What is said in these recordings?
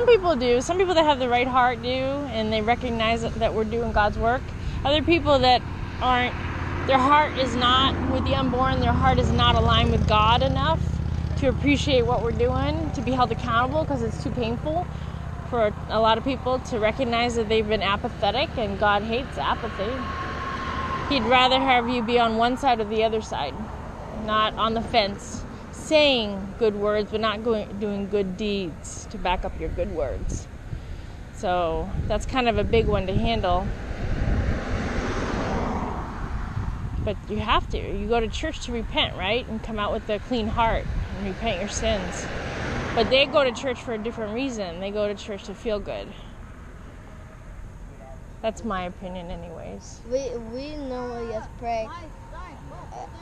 some people do. Some people that have the right heart do, and they recognize that, we're doing God's work. Other people that aren't, their heart is not with the unborn. Their heart is not aligned with God enough to appreciate what we're doing, to be held accountable because it's too painful for a lot of people to recognize that they've been apathetic, and God hates apathy. He'd rather have you be on one side or the other side, not on the fence, saying good words but not going, doing good deeds to back up your good words. So that's kind of a big one to handle. But you have to. You go to church to repent, right? And come out with a clean heart and repent your sins. But they go to church for a different reason. They go to church to feel good. That's my opinion, anyways. We we normally just pray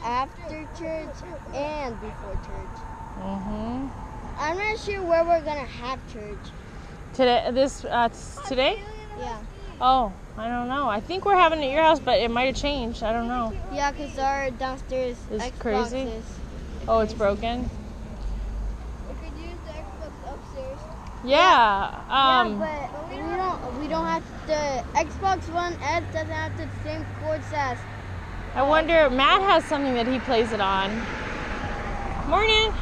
after church and before church. Mhm. I'm not sure where we're gonna have church. Today, this uh, today? Yeah, Oh, I don't know. I think we're having it at your house, but it might have changed. I don't know. yeah, cause our downstairs Is Xbox crazy? is. Oh, it's broken. We could use the Xbox upstairs. Yeah. Um. yeah, but we don't. We don't have the Xbox One S doesn't have the same cords as. I wonder. Matt has something that he plays it on. Morning.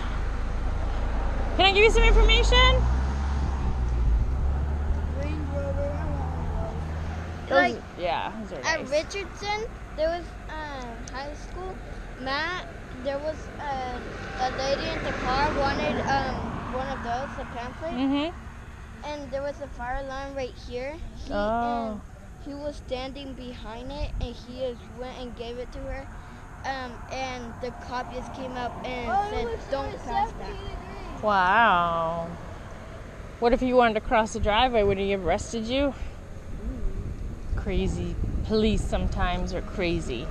Can I give you some information? Those- Like yeah, at nice. Richardson, there was uh, high school. Matt, there was uh, a lady in the car wanted um one of those, a pamphlet, Mhm. and there was a fire alarm right here. He, Oh. And he was standing behind it, and he just went and gave it to her. Um, and the cop just came up and said, "Don't pass that." Wow. What if you wanted to cross the driveway? Would he have arrested you? Crazy police sometimes are crazy.